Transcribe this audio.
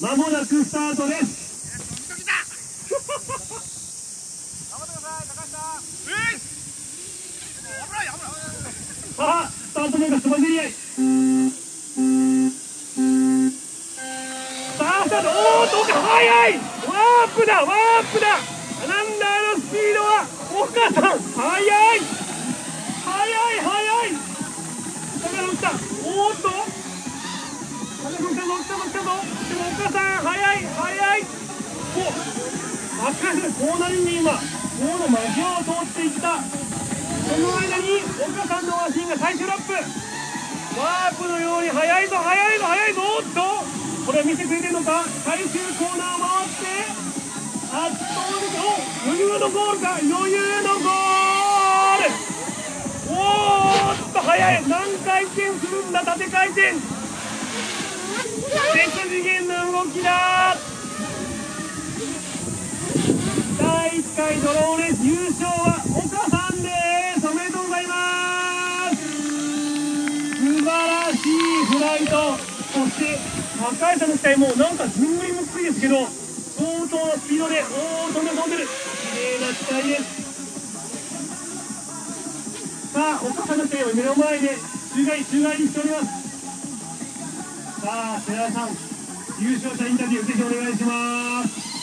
まもなくスタートです。スタートメーカーつまずり合い。さあスタートおおどうか。速い。ワープだワープだ。なんだあのスピードは岡さん。速い。でも岡さん速い速い。お赤いコーナリング今ボーの真際を通っていった。その間に岡さんのマシンが最終ラップ。ワープのように速いぞ速いぞ速いぞおっと。これは見せてくれてるのか。最終コーナーを回って。圧倒的お余裕のゴールか余裕のゴール。おーっと速い。何回転するんだ縦回転。別次元の動きだ第1回ドローンレース優勝は岡さんです。おめでとうございます素晴らしいフライトそして高橋さんの機体もなんかずんぐりむっくりですけど相当なスピードでおー飛んでる飛んでる綺麗な機体です。さあ岡さんの機体を目の前で宙返り宙返りしております。さあ世良さん。優勝者インタビューぜひお願いします。